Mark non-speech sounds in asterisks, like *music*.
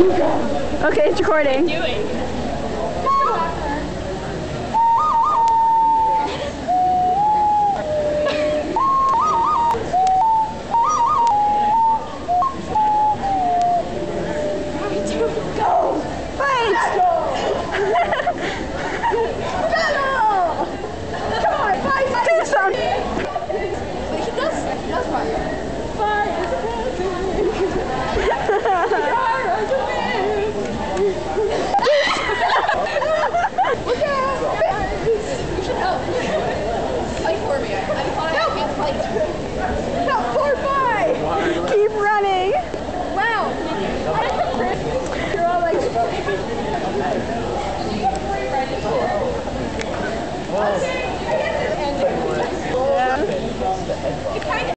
Okay, it's recording. Go! Fight! *laughs* Oh.